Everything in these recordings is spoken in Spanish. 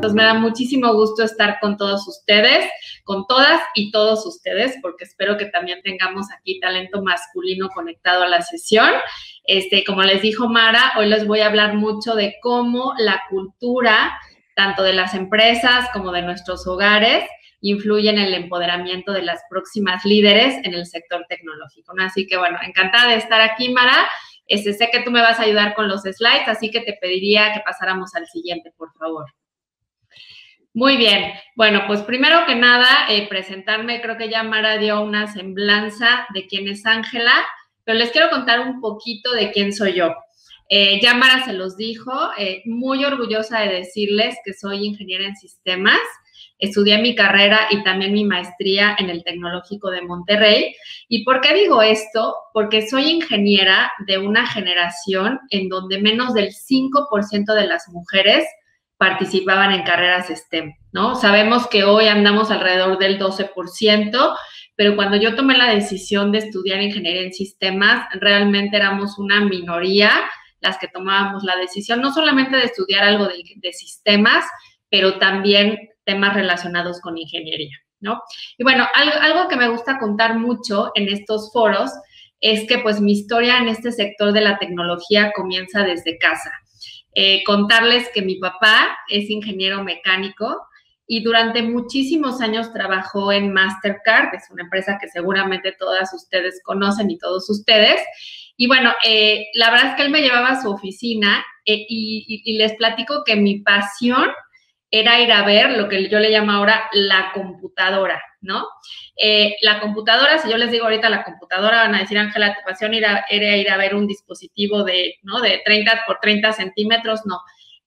Entonces me da muchísimo gusto estar con todos ustedes, con todas y todos ustedes, porque espero que también tengamos aquí talento masculino conectado a la sesión. Este, como les dijo Mara, hoy les voy a hablar mucho de cómo la cultura, tanto de las empresas como de nuestros hogares, influye en el empoderamiento de las próximas líderes en el sector tecnológico. Así que bueno, encantada de estar aquí, Mara. Este, sé que tú me vas a ayudar con los slides, así que te pediría que pasáramos al siguiente, por favor. Muy bien. Bueno, pues primero que nada, eh, presentarme, creo que ya Mara dio una semblanza de quién es Ángela, pero les quiero contar un poquito de quién soy yo. Eh, ya Mara se los dijo, eh, muy orgullosa de decirles que soy ingeniera en sistemas. Estudié mi carrera y también mi maestría en el Tecnológico de Monterrey. ¿Y por qué digo esto? Porque soy ingeniera de una generación en donde menos del 5% de las mujeres participaban en carreras STEM, ¿no? Sabemos que hoy andamos alrededor del 12%, pero cuando yo tomé la decisión de estudiar ingeniería en sistemas, realmente éramos una minoría las que tomábamos la decisión, no solamente de estudiar algo de, sistemas, pero también temas relacionados con ingeniería, ¿no? Y bueno, algo, algo que me gusta contar mucho en estos foros es que pues mi historia en este sector de la tecnología comienza desde casa. Eh, contarles que mi papá es ingeniero mecánico y durante muchísimos años trabajó en Mastercard, es una empresa que seguramente todas ustedes conocen y todos ustedes. Y bueno, eh, la verdad es que él me llevaba a su oficina eh, y les platico que mi pasión era ir a ver lo que yo le llamo ahora la computadora, ¿no? Eh, la computadora, si yo les digo ahorita la computadora, van a decir, Ángela, tu pasión era, era ir a ver un dispositivo de, ¿no? de 30 por 30 centímetros, no.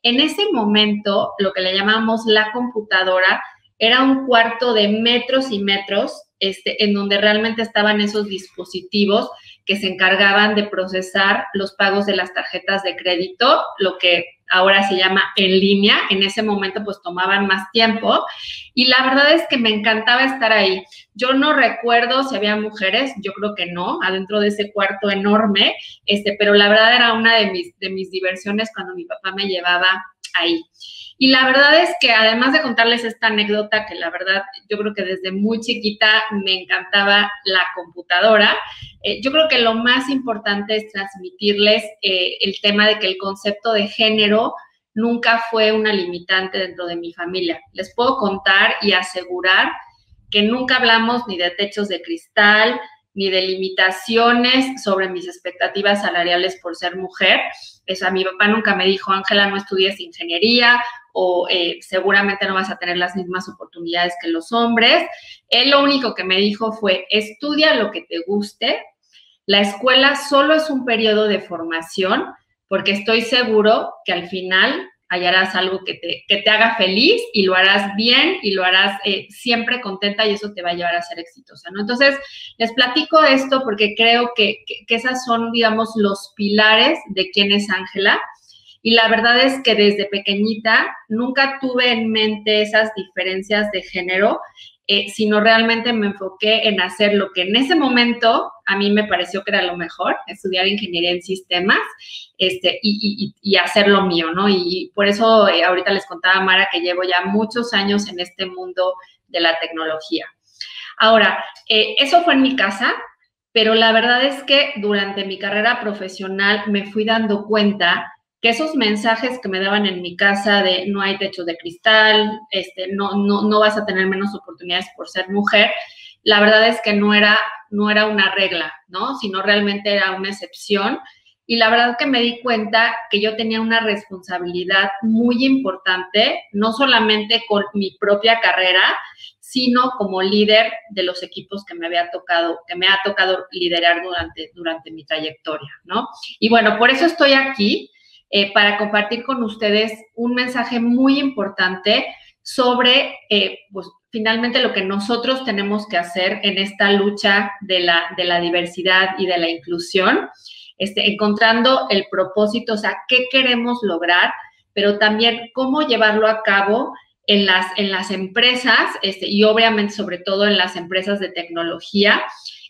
En ese momento, lo que le llamamos la computadora era un cuarto de metros y metros, este, en donde realmente estaban esos dispositivos que se encargaban de procesar los pagos de las tarjetas de crédito, lo que ahora se llama en línea. En ese momento pues tomaban más tiempo y la verdad es que me encantaba estar ahí. Yo no recuerdo si había mujeres, yo creo que no, adentro de ese cuarto enorme, este, pero la verdad era una de mis, de mis diversiones cuando mi papá me llevaba ahí. Y la verdad es que además de contarles esta anécdota, que la verdad yo creo que desde muy chiquita me encantaba la computadora, eh, yo creo que lo más importante es transmitirles eh, el tema de que el concepto de género nunca fue una limitante dentro de mi familia. Les puedo contar y asegurar que nunca hablamos ni de techos de cristal, ni de limitaciones sobre mis expectativas salariales por ser mujer. Eso mi papá nunca me dijo, Ángela, no estudies ingeniería o eh, seguramente no vas a tener las mismas oportunidades que los hombres. Él lo único que me dijo fue, estudia lo que te guste. La escuela solo es un periodo de formación porque estoy seguro que al final hallarás algo que te, te haga feliz y lo harás bien y lo harás eh, siempre contenta y eso te va a llevar a ser exitosa, ¿no? Entonces, les platico esto porque creo que, que, que esas son, digamos, los pilares de quién es Ángela. Y la verdad es que desde pequeñita nunca tuve en mente esas diferencias de género, eh, sino realmente me enfoqué en hacer lo que en ese momento a mí me pareció que era lo mejor, estudiar ingeniería en sistemas este, y, y, hacer lo mío, ¿no? Y por eso eh, ahorita les contaba Mara que llevo ya muchos años en este mundo de la tecnología. Ahora, eh, eso fue en mi casa, pero la verdad es que durante mi carrera profesional me fui dando cuenta que esos mensajes que me daban en mi casa de no hay techo de cristal, este, no, no, no vas a tener menos oportunidades por ser mujer, la verdad es que no era, no era una regla, ¿no? Sino realmente era una excepción. Y la verdad que me di cuenta que yo tenía una responsabilidad muy importante, no solamente con mi propia carrera, sino como líder de los equipos que me había tocado, que me ha tocado liderar durante, durante mi trayectoria, ¿no? Y bueno, por eso estoy aquí, eh, para compartir con ustedes un mensaje muy importante sobre, eh, pues, finalmente lo que nosotros tenemos que hacer en esta lucha de la, de la diversidad y de la inclusión, este, encontrando el propósito, o sea, qué queremos lograr, pero también cómo llevarlo a cabo en las, en las empresas este, y obviamente sobre todo en las empresas de tecnología.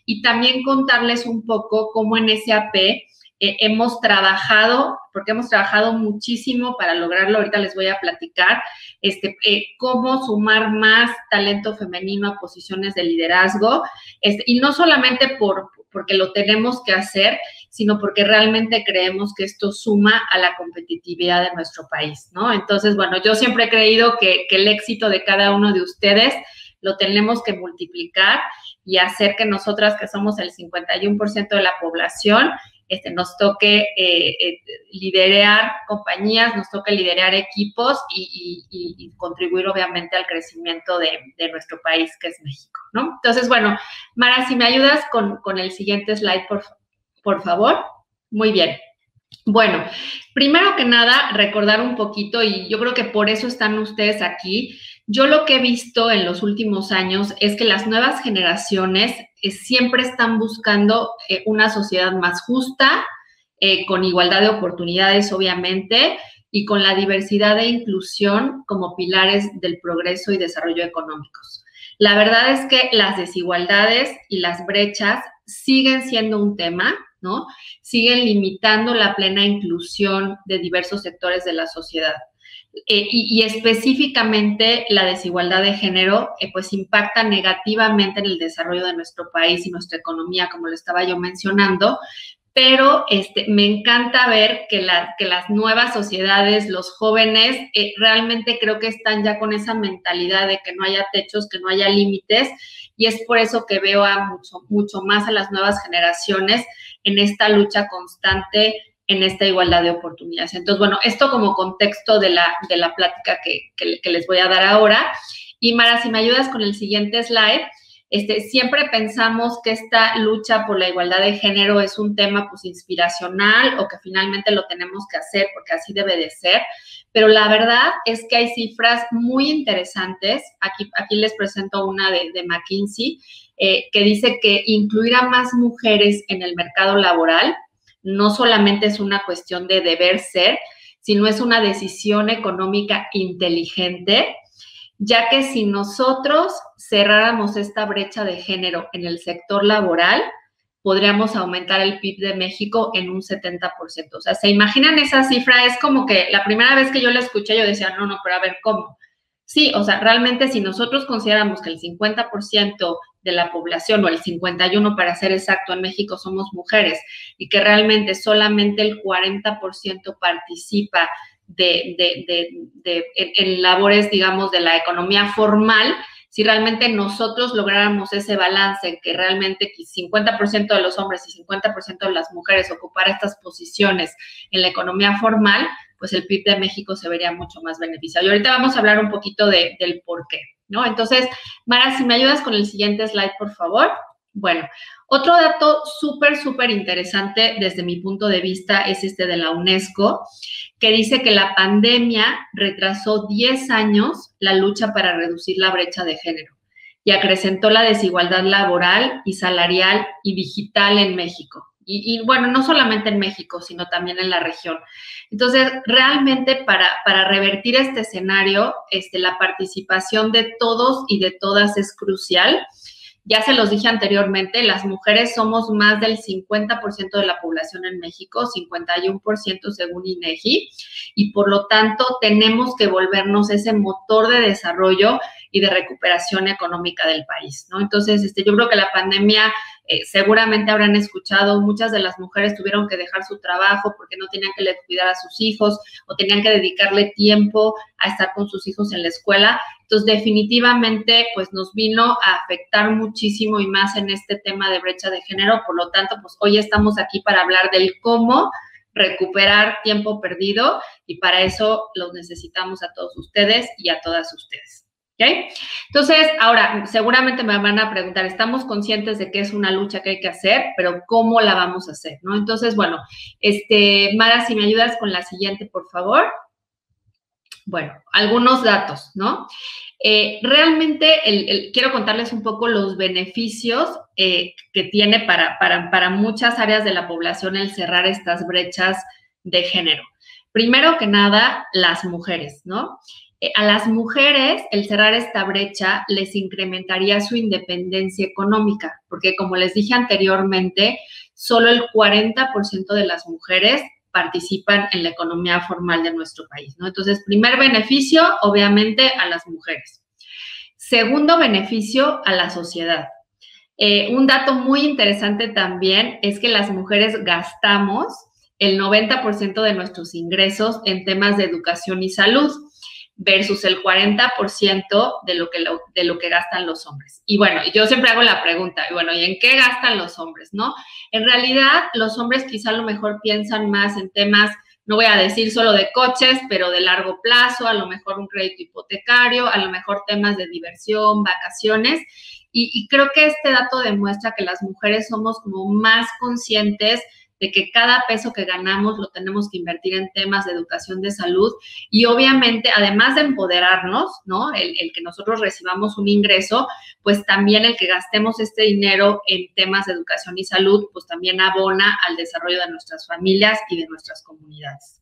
Y también contarles un poco cómo en SAP eh, hemos trabajado, porque hemos trabajado muchísimo para lograrlo, ahorita les voy a platicar, este, eh, cómo sumar más talento femenino a posiciones de liderazgo, este, y no solamente por, porque lo tenemos que hacer, sino porque realmente creemos que esto suma a la competitividad de nuestro país, ¿no? Entonces, bueno, yo siempre he creído que, que el éxito de cada uno de ustedes lo tenemos que multiplicar y hacer que nosotras, que somos el 51% de la población, este, nos toque eh, eh, liderar compañías, nos toque liderar equipos y, contribuir obviamente al crecimiento de, nuestro país, que es México, ¿no? Entonces, bueno, Mara, si me ayudas con, el siguiente slide, por, por favor. Muy bien. Bueno, primero que nada, recordar un poquito, y yo creo que por eso están ustedes aquí, yo lo que he visto en los últimos años es que las nuevas generaciones siempre están buscando eh, una sociedad más justa, eh, con igualdad de oportunidades, obviamente, y con la diversidad e inclusión como pilares del progreso y desarrollo económicos. La verdad es que las desigualdades y las brechas siguen siendo un tema, ¿no? Siguen limitando la plena inclusión de diversos sectores de la sociedad. Eh, y, específicamente la desigualdad de género, eh, pues impacta negativamente en el desarrollo de nuestro país y nuestra economía, como lo estaba yo mencionando. Pero este, me encanta ver que, que las nuevas sociedades, los jóvenes, eh, realmente creo que están ya con esa mentalidad de que no haya techos, que no haya límites. Y es por eso que veo a mucho, mucho más a las nuevas generaciones en esta lucha constante en esta igualdad de oportunidades. Entonces, bueno, esto como contexto de la, de la plática que, que, les voy a dar ahora. Y Mara, si me ayudas con el siguiente slide, este, siempre pensamos que esta lucha por la igualdad de género es un tema pues inspiracional o que finalmente lo tenemos que hacer porque así debe de ser, pero la verdad es que hay cifras muy interesantes. Aquí, aquí les presento una de, McKinsey eh, que dice que incluir a más mujeres en el mercado laboral no solamente es una cuestión de deber ser, sino es una decisión económica inteligente, ya que si nosotros cerráramos esta brecha de género en el sector laboral, podríamos aumentar el PIB de México en un 70%. O sea, ¿se imaginan esa cifra? Es como que la primera vez que yo la escuché, yo decía, no, no, pero a ver, ¿cómo? Sí, o sea, realmente si nosotros consideramos que el 50% de la población, o el 51 para ser exacto, en México somos mujeres, y que realmente solamente el 40% participa de, en, labores, digamos, de la economía formal, si realmente nosotros lográramos ese balance, que realmente 50% de los hombres y 50% de las mujeres ocupar estas posiciones en la economía formal, pues el PIB de México se vería mucho más beneficiado. Y ahorita vamos a hablar un poquito del por qué. ¿no? Entonces, Mara, si me ayudas con el siguiente slide, por favor. Bueno, otro dato súper, súper interesante desde mi punto de vista es este de la UNESCO, que dice que la pandemia retrasó 10 años la lucha para reducir la brecha de género y acrecentó la desigualdad laboral y salarial y digital en México. Y, bueno, no solamente en México, sino también en la región. Entonces, realmente para, para revertir este escenario, este, la participación de todos y de todas es crucial. Ya se los dije anteriormente, las mujeres somos más del 50% de la población en México, 51% según INEGI, y por lo tanto tenemos que volvernos ese motor de desarrollo y de recuperación económica del país, ¿no? Entonces, este, yo creo que la pandemia eh, seguramente habrán escuchado, muchas de las mujeres tuvieron que dejar su trabajo porque no tenían que cuidar a sus hijos o tenían que dedicarle tiempo a estar con sus hijos en la escuela. Entonces, definitivamente, pues nos vino a afectar muchísimo y más en este tema de brecha de género. Por lo tanto, pues hoy estamos aquí para hablar del cómo recuperar tiempo perdido y para eso los necesitamos a todos ustedes y a todas ustedes. Entonces, ahora, seguramente me van a preguntar, estamos conscientes de que es una lucha que hay que hacer, pero ¿cómo la vamos a hacer? ¿no? Entonces, bueno, este, Mara, si me ayudas con la siguiente, por favor. Bueno, algunos datos, ¿no? Eh, realmente quiero contarles un poco los beneficios eh, que tiene para, para, para muchas áreas de la población el cerrar estas brechas de género. Primero que nada, las mujeres, ¿no? Eh, a las mujeres, el cerrar esta brecha les incrementaría su independencia económica, porque como les dije anteriormente, solo el 40% de las mujeres participan en la economía formal de nuestro país, ¿no? Entonces, primer beneficio, obviamente, a las mujeres. Segundo beneficio, a la sociedad. Eh, un dato muy interesante también es que las mujeres gastamos el 90% de nuestros ingresos en temas de educación y salud versus el 40% de lo, que de lo que gastan los hombres. Y bueno, yo siempre hago la pregunta, bueno, ¿y en qué gastan los hombres, no? En realidad, los hombres quizá a lo mejor piensan más en temas, no voy a decir solo de coches, pero de largo plazo, a lo mejor un crédito hipotecario, a lo mejor temas de diversión, vacaciones. Y, y creo que este dato demuestra que las mujeres somos como más conscientes de que cada peso que ganamos lo tenemos que invertir en temas de educación de salud y obviamente, además de empoderarnos, ¿no? El, que nosotros recibamos un ingreso, pues también el que gastemos este dinero en temas de educación y salud, pues también abona al desarrollo de nuestras familias y de nuestras comunidades.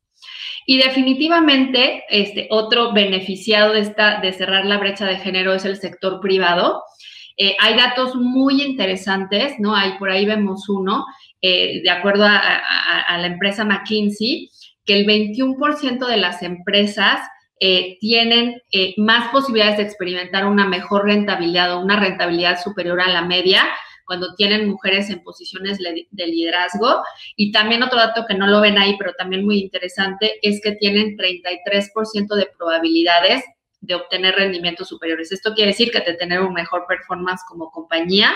Y definitivamente, este otro beneficiado de, esta, de cerrar la brecha de género es el sector privado. Eh, hay datos muy interesantes, ¿no? Ahí por ahí vemos uno, eh, de acuerdo a, la empresa McKinsey, que el 21% de las empresas eh, tienen más posibilidades de experimentar una mejor rentabilidad o una rentabilidad superior a la media cuando tienen mujeres en posiciones de liderazgo. Y también otro dato que no lo ven ahí, pero también muy interesante, es que tienen 33% de probabilidades de obtener rendimientos superiores. Esto quiere decir que de tener un mejor performance como compañía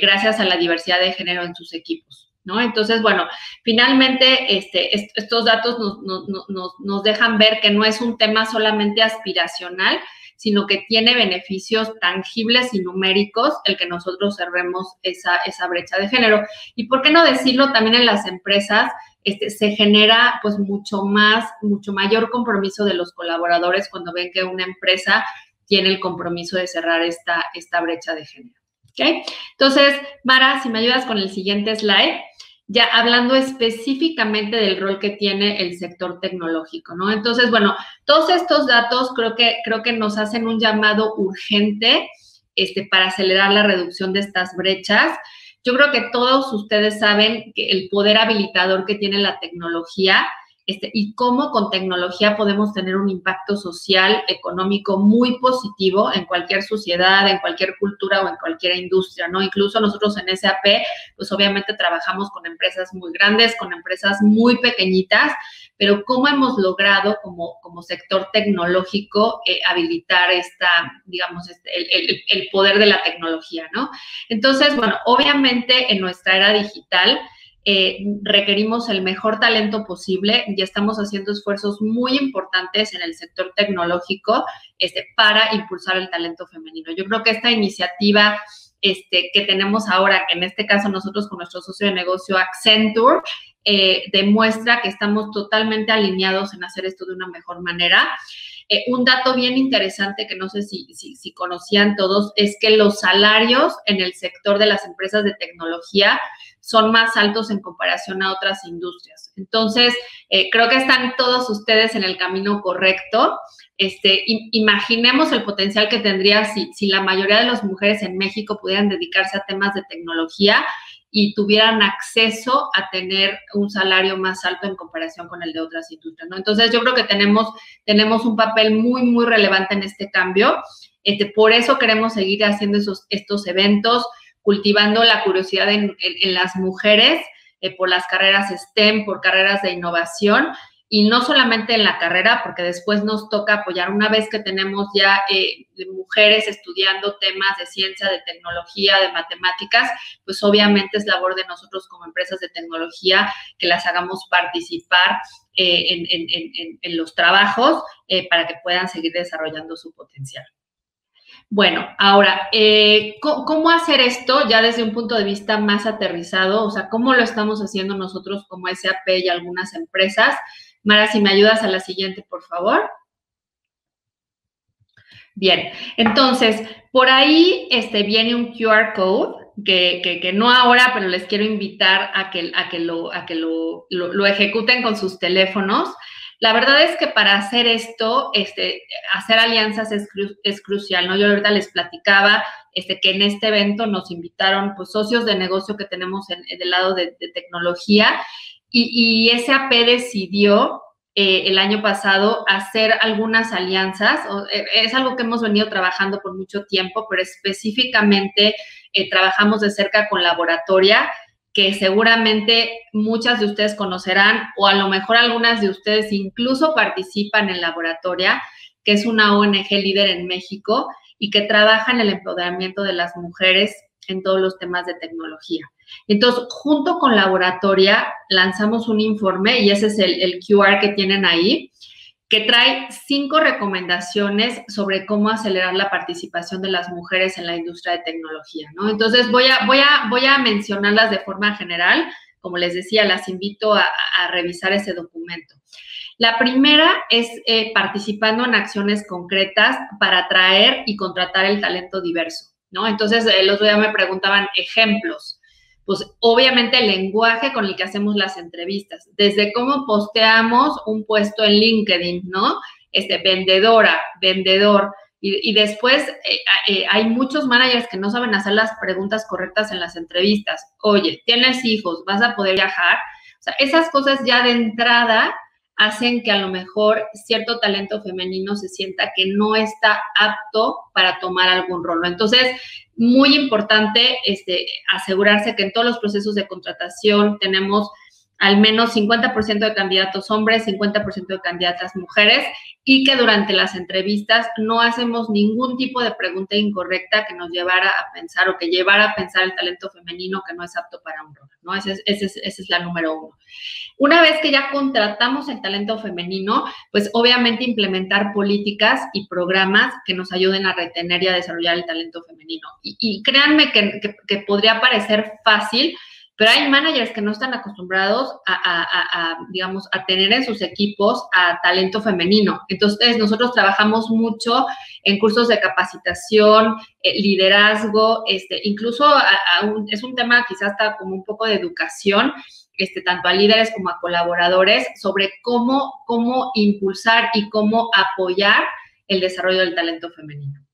gracias a la diversidad de género en sus equipos. ¿no? Entonces, bueno, finalmente este, estos datos nos, dejan ver que no es un tema solamente aspiracional, sino que tiene beneficios tangibles y numéricos el que nosotros cerremos esa, esa brecha de género. Y por qué no decirlo también en las empresas, este, se genera pues mucho más, mucho mayor compromiso de los colaboradores cuando ven que una empresa tiene el compromiso de cerrar esta, esta brecha de género. ¿Okay? Entonces, Mara, si me ayudas con el siguiente slide ya hablando específicamente del rol que tiene el sector tecnológico, ¿no? Entonces, bueno, todos estos datos creo que, creo que nos hacen un llamado urgente este, para acelerar la reducción de estas brechas. Yo creo que todos ustedes saben que el poder habilitador que tiene la tecnología este, y cómo con tecnología podemos tener un impacto social, económico muy positivo en cualquier sociedad, en cualquier cultura o en cualquier industria, ¿no? Incluso nosotros en SAP, pues obviamente trabajamos con empresas muy grandes, con empresas muy pequeñitas, pero cómo hemos logrado como, como sector tecnológico eh, habilitar esta, digamos, este, el, el poder de la tecnología, ¿no? Entonces, bueno, obviamente en nuestra era digital, eh, requerimos el mejor talento posible y estamos haciendo esfuerzos muy importantes en el sector tecnológico este, para impulsar el talento femenino. Yo creo que esta iniciativa este, que tenemos ahora, que en este caso nosotros con nuestro socio de negocio Accenture, eh, demuestra que estamos totalmente alineados en hacer esto de una mejor manera. Eh, un dato bien interesante que no sé si, si, conocían todos es que los salarios en el sector de las empresas de tecnología son más altos en comparación a otras industrias. Entonces, eh, creo que están todos ustedes en el camino correcto. Este, imaginemos el potencial que tendría si, si la mayoría de las mujeres en México pudieran dedicarse a temas de tecnología y tuvieran acceso a tener un salario más alto en comparación con el de otras industrias, ¿no? Entonces, yo creo que tenemos, tenemos un papel muy, muy relevante en este cambio. Este, por eso queremos seguir haciendo esos, estos eventos cultivando la curiosidad en, las mujeres eh, por las carreras STEM, por carreras de innovación y no solamente en la carrera, porque después nos toca apoyar una vez que tenemos ya eh, mujeres estudiando temas de ciencia, de tecnología, de matemáticas, pues obviamente es labor de nosotros como empresas de tecnología que las hagamos participar eh, en, los trabajos para que puedan seguir desarrollando su potencial. Bueno, ahora, eh, ¿cómo hacer esto ya desde un punto de vista más aterrizado? O sea, ¿cómo lo estamos haciendo nosotros como SAP y algunas empresas? Mara, si me ayudas a la siguiente, por favor. Bien, entonces, por ahí este, viene un QR code que, que, no ahora, pero les quiero invitar a que, a que, lo, a que lo, lo ejecuten con sus teléfonos. La verdad es que para hacer esto, este, hacer alianzas es, crucial, ¿no? Yo ahorita les platicaba este, que en este evento nos invitaron pues, socios de negocio que tenemos en, del lado de, tecnología y, y SAP decidió eh, el año pasado hacer algunas alianzas. Eh, es algo que hemos venido trabajando por mucho tiempo, pero específicamente eh, trabajamos de cerca con Laboratoria, que seguramente muchas de ustedes conocerán o a lo mejor algunas de ustedes incluso participan en Laboratoria, que es una ONG líder en México y que trabaja en el empoderamiento de las mujeres en todos los temas de tecnología. Entonces, junto con Laboratoria, lanzamos un informe, y ese es el, QR que tienen ahí, que trae cinco recomendaciones sobre cómo acelerar la participación de las mujeres en la industria de tecnología, ¿no? Entonces, voy a, voy a, voy a mencionarlas de forma general. Como les decía, las invito a, revisar ese documento. La primera es eh, participando en acciones concretas para atraer y contratar el talento diverso. ¿no? Entonces, eh, los otro me preguntaban ejemplos. Pues obviamente el lenguaje con el que hacemos las entrevistas, desde cómo posteamos un puesto en LinkedIn, ¿no? Este, vendedora, vendedor. Y, después eh, eh, hay muchos managers que no saben hacer las preguntas correctas en las entrevistas. Oye, ¿tienes hijos? ¿Vas a poder viajar? O sea, esas cosas ya de entrada hacen que a lo mejor cierto talento femenino se sienta que no está apto para tomar algún rol. Entonces, muy importante este, asegurarse que en todos los procesos de contratación tenemos al menos 50% de candidatos hombres, 50% de candidatas mujeres y que durante las entrevistas no hacemos ningún tipo de pregunta incorrecta que nos llevara a pensar o que llevara a pensar el talento femenino que no es apto para un rol, ¿no? Esa es, es, la número uno. Una vez que ya contratamos el talento femenino, pues obviamente implementar políticas y programas que nos ayuden a retener y a desarrollar el talento femenino. Y, créanme que, que podría parecer fácil, pero hay managers que no están acostumbrados a, digamos, a tener en sus equipos a talento femenino. Entonces, nosotros trabajamos mucho en cursos de capacitación, eh, liderazgo, este, incluso es un tema quizás hasta como un poco de educación, este, tanto a líderes como a colaboradores, sobre cómo, cómo impulsar y cómo apoyar el desarrollo del talento femenino.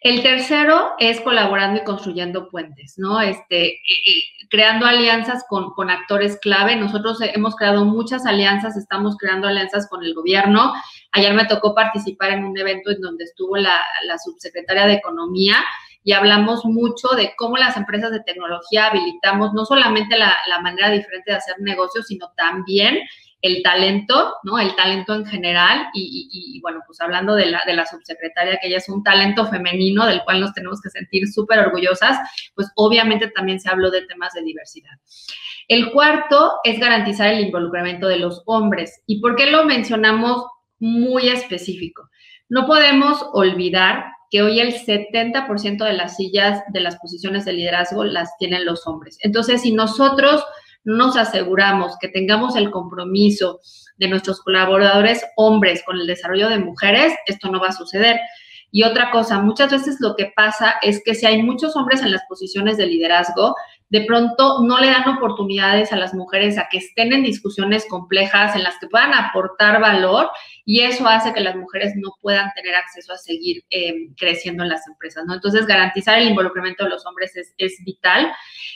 El tercero es colaborando y construyendo puentes, ¿no? Este, eh, eh, creando alianzas con, actores clave. Nosotros hemos creado muchas alianzas, estamos creando alianzas con el gobierno. Ayer me tocó participar en un evento en donde estuvo la, subsecretaria de Economía y hablamos mucho de cómo las empresas de tecnología habilitamos no solamente la, la manera diferente de hacer negocios, sino también el talento, ¿no? El talento en general y, bueno, pues hablando de la, de la subsecretaria, que ella es un talento femenino del cual nos tenemos que sentir súper orgullosas, pues obviamente también se habló de temas de diversidad. El cuarto es garantizar el involucramiento de los hombres. ¿Y por qué lo mencionamos muy específico? No podemos olvidar que hoy el 70% de las sillas de las posiciones de liderazgo las tienen los hombres. Entonces, si nosotros nos aseguramos que tengamos el compromiso de nuestros colaboradores hombres con el desarrollo de mujeres, esto no va a suceder. Y otra cosa, muchas veces lo que pasa es que si hay muchos hombres en las posiciones de liderazgo, de pronto no le dan oportunidades a las mujeres a que estén en discusiones complejas en las que puedan aportar valor y eso hace que las mujeres no puedan tener acceso a seguir eh, creciendo en las empresas, ¿no? Entonces, garantizar el involucramiento de los hombres es, vital.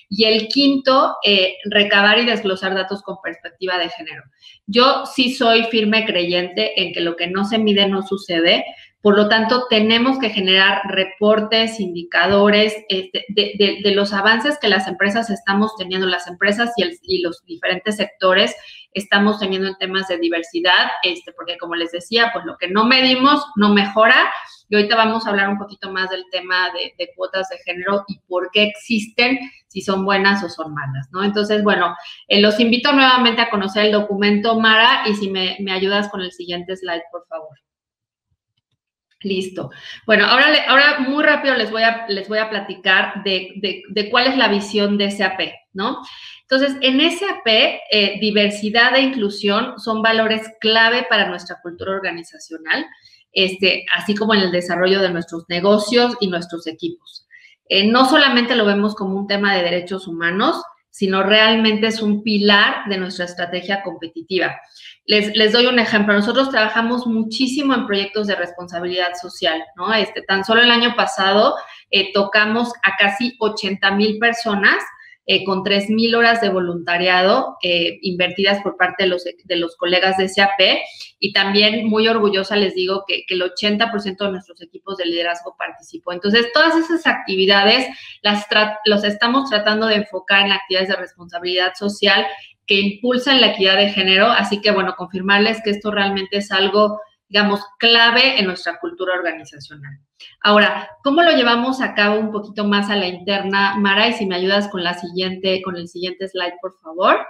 Y el quinto, eh, recabar y desglosar datos con perspectiva de género. Yo sí soy firme creyente en que lo que no se mide no sucede. Por lo tanto, tenemos que generar reportes, indicadores este, de, los avances que las empresas estamos teniendo, las empresas y, los diferentes sectores estamos teniendo en temas de diversidad, este, porque como les decía, pues lo que no medimos no mejora. Y ahorita vamos a hablar un poquito más del tema de, cuotas de género y por qué existen, si son buenas o son malas, ¿no? Entonces, bueno, eh, los invito nuevamente a conocer el documento, Mara, y si me ayudas con el siguiente slide, por favor. Listo. Bueno, ahora, ahora muy rápido les voy a, les voy a platicar de, cuál es la visión de SAP, ¿no? Entonces, en SAP, eh, diversidad e inclusión son valores clave para nuestra cultura organizacional, este, así como en el desarrollo de nuestros negocios y nuestros equipos. Eh, no solamente lo vemos como un tema de derechos humanos, sino realmente es un pilar de nuestra estrategia competitiva. Les, les, doy un ejemplo. Nosotros trabajamos muchísimo en proyectos de responsabilidad social, ¿no? Este, tan solo el año pasado eh, tocamos a casi 80 mil personas eh, con 3.000 horas de voluntariado eh, invertidas por parte de los, de los colegas de SAP y también muy orgullosa les digo que, que el 80% de nuestros equipos de liderazgo participó. Entonces, todas esas actividades las los estamos tratando de enfocar en actividades de responsabilidad social que impulsan la equidad de género, así que bueno, confirmarles que esto realmente es algo digamos, clave en nuestra cultura organizacional. Ahora, ¿cómo lo llevamos a cabo un poquito más a la interna, Mara? Y si me ayudas con la siguiente, con el siguiente slide, por favor.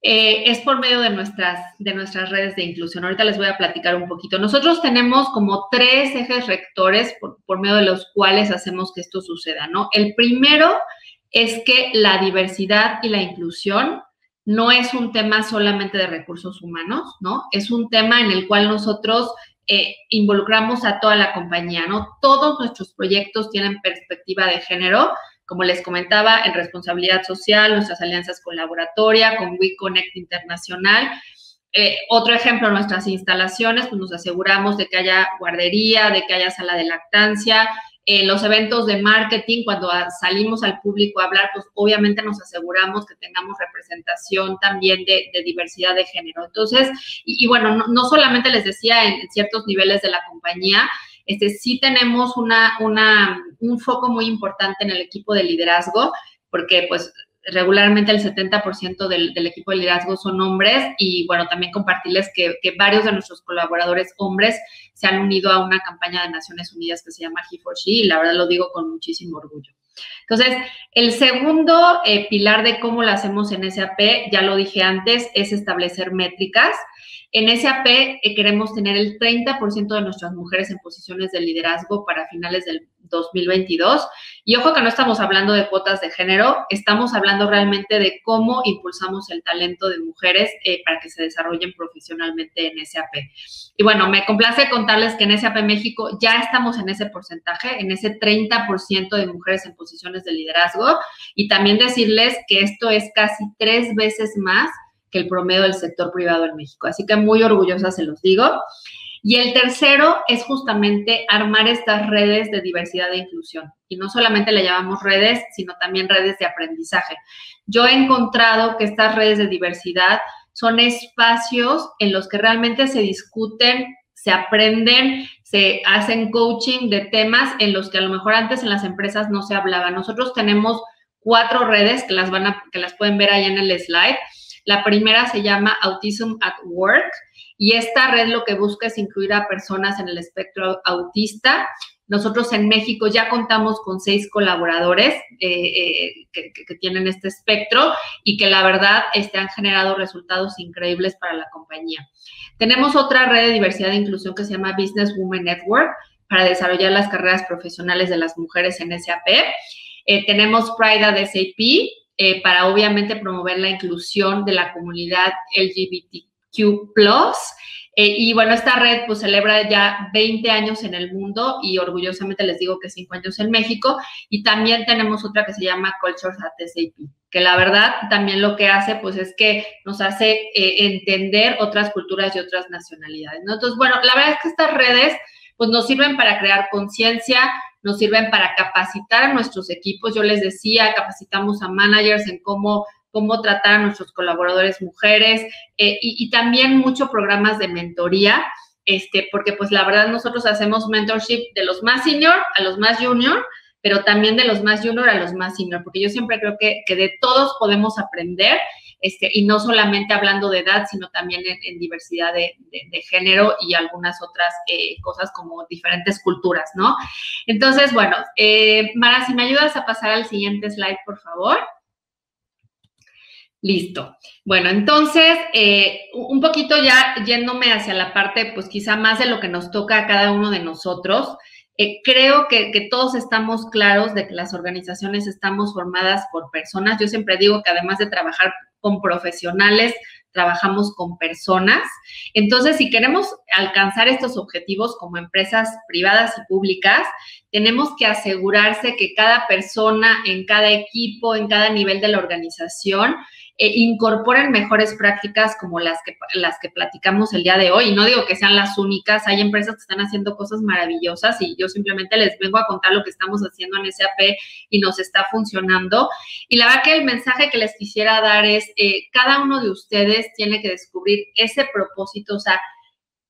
Eh, es por medio de nuestras, de nuestras redes de inclusión. Ahorita les voy a platicar un poquito. Nosotros tenemos como tres ejes rectores por, por medio de los cuales hacemos que esto suceda, ¿no? El primero es que la diversidad y la inclusión no es un tema solamente de recursos humanos, ¿no? Es un tema en el cual nosotros eh, involucramos a toda la compañía, ¿no? Todos nuestros proyectos tienen perspectiva de género, como les comentaba, en responsabilidad social, nuestras alianzas con laboratoria, con WeConnect Internacional. Eh, otro ejemplo, nuestras instalaciones, pues nos aseguramos de que haya guardería, de que haya sala de lactancia, en los eventos de marketing, cuando salimos al público a hablar, pues obviamente nos aseguramos que tengamos representación también de, diversidad de género. Entonces, y, bueno, no, solamente les decía en, ciertos niveles de la compañía, este, sí tenemos una, una, un foco muy importante en el equipo de liderazgo, porque pues regularmente el 70% del, equipo de liderazgo son hombres y bueno, también compartirles que, que, varios de nuestros colaboradores hombres se han unido a una campaña de Naciones Unidas que se llama He for She y la verdad lo digo con muchísimo orgullo. Entonces, el segundo eh, pilar de cómo lo hacemos en SAP, ya lo dije antes, es establecer métricas. En SAP eh, queremos tener el 30% de nuestras mujeres en posiciones de liderazgo para finales del 2022. Y ojo que no estamos hablando de cuotas de género, estamos hablando realmente de cómo impulsamos el talento de mujeres eh, para que se desarrollen profesionalmente en SAP. Y bueno, me complace contarles que en SAP México ya estamos en ese porcentaje, en ese 30% de mujeres en posiciones de liderazgo. Y también decirles que esto es casi tres veces más que el promedio del sector privado en México. Así que muy orgullosa se los digo. Y el tercero es justamente armar estas redes de diversidad e inclusión. Y no solamente le llamamos redes, sino también redes de aprendizaje. Yo he encontrado que estas redes de diversidad son espacios en los que realmente se discuten, se aprenden, se hacen coaching de temas en los que a lo mejor antes en las empresas no se hablaba. Nosotros tenemos cuatro redes que las van a, que las pueden ver ahí en el slide. La primera se llama Autism at Work y esta red lo que busca es incluir a personas en el espectro autista. Nosotros en México ya contamos con seis colaboradores eh, eh, que, tienen este espectro y que la verdad este, han generado resultados increíbles para la compañía. Tenemos otra red de diversidad e inclusión que se llama Business Women Network para desarrollar las carreras profesionales de las mujeres en SAP. Eh, tenemos Pride de SAP para obviamente promover la inclusión de la comunidad LGBT Q+. Eh, y bueno, esta red pues celebra ya 20 años en el mundo y orgullosamente les digo que 5 años en México. Y también tenemos otra que se llama Cultures at SAP, que la verdad también lo que hace pues es que nos hace eh, entender otras culturas y otras nacionalidades. Entonces, bueno, la verdad es que estas redes pues nos sirven para crear conciencia, nos sirven para capacitar a nuestros equipos. Yo les decía, capacitamos a managers en cómo cómo tratar a nuestros colaboradores mujeres eh, y, también muchos programas de mentoría, este, porque pues la verdad nosotros hacemos mentorship de los más senior a los más junior, pero también de los más junior a los más senior, porque yo siempre creo que, de todos podemos aprender, este, y no solamente hablando de edad, sino también en, diversidad de, género y algunas otras eh, cosas como diferentes culturas, ¿no? Entonces, bueno, eh, Mara, si me ayudas a pasar al siguiente slide, por favor. Listo. Bueno, entonces, eh, un poquito ya yéndome hacia la parte, pues quizá más de lo que nos toca a cada uno de nosotros, creo que, todos estamos claros de que las organizaciones estamos formadas por personas. Yo siempre digo que además de trabajar con profesionales, trabajamos con personas. Entonces, si queremos alcanzar estos objetivos como empresas privadas y públicas, tenemos que asegurarse que cada persona en cada equipo, en cada nivel de la organización, eh, incorporen mejores prácticas como las que, las que platicamos el día de hoy. No digo que sean las únicas, hay empresas que están haciendo cosas maravillosas y yo simplemente les vengo a contar lo que estamos haciendo en SAP y nos está funcionando. Y la verdad que el mensaje que les quisiera dar es, eh, cada uno de ustedes tiene que descubrir ese propósito, o sea,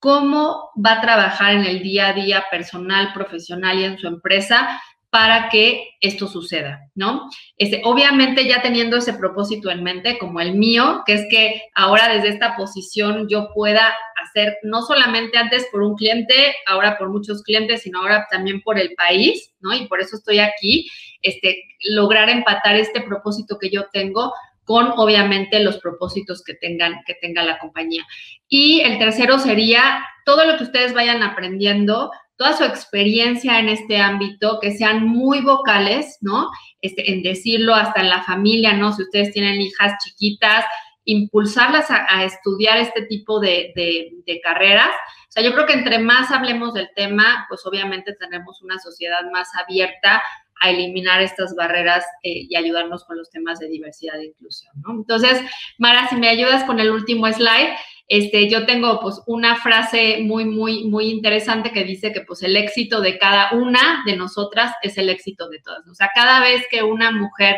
cómo va a trabajar en el día a día personal, profesional y en su empresa para que esto suceda, ¿no? Este, obviamente ya teniendo ese propósito en mente, como el mío, que es que ahora desde esta posición yo pueda hacer, no solamente antes por un cliente, ahora por muchos clientes, sino ahora también por el país, ¿no? Y por eso estoy aquí, este, lograr empatar este propósito que yo tengo con obviamente los propósitos que tengan que tenga la compañía. Y el tercero sería todo lo que ustedes vayan aprendiendo, toda su experiencia en este ámbito, que sean muy vocales, ¿no? Este, en decirlo hasta en la familia, ¿no? Si ustedes tienen hijas chiquitas, impulsarlas a, estudiar este tipo de, de, carreras. O sea, yo creo que entre más hablemos del tema, pues obviamente tenemos una sociedad más abierta a eliminar estas barreras eh, y ayudarnos con los temas de diversidad e inclusión, ¿no? Entonces, Mara, si me ayudas con el último slide, este, yo tengo pues una frase muy, muy, muy interesante que dice que pues el éxito de cada una de nosotras es el éxito de todas. O sea, cada vez que una mujer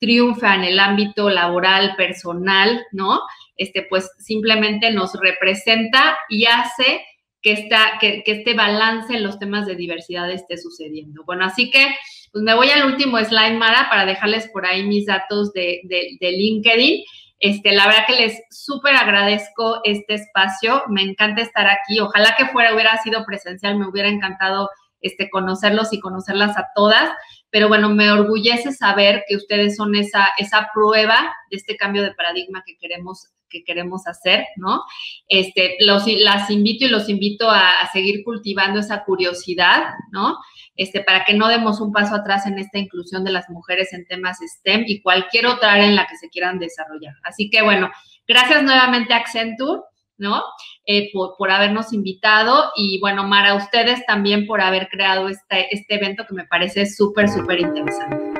triunfa en el ámbito laboral, personal, ¿no? Este, pues simplemente nos representa y hace que, esta, que, este balance en los temas de diversidad esté sucediendo. Bueno, así que pues me voy al último slide, Mara, para dejarles por ahí mis datos de, de, de LinkedIn. Este, la verdad que les súper agradezco este espacio. Me encanta estar aquí. Ojalá que fuera, hubiera sido presencial, me hubiera encantado este, conocerlos y conocerlas a todas. Pero bueno, me orgullece saber que ustedes son esa, esa prueba de este cambio de paradigma que queremos que queremos hacer, ¿no? Este, los, las invito y los invito a, a seguir cultivando esa curiosidad, ¿no? este, para que no demos un paso atrás en esta inclusión de las mujeres en temas STEM y cualquier otra área en la que se quieran desarrollar. Así que bueno, gracias nuevamente a Accenture. ¿no? Eh, por, habernos invitado y bueno, Mara, ustedes también por haber creado este, este evento que me parece súper, súper interesante.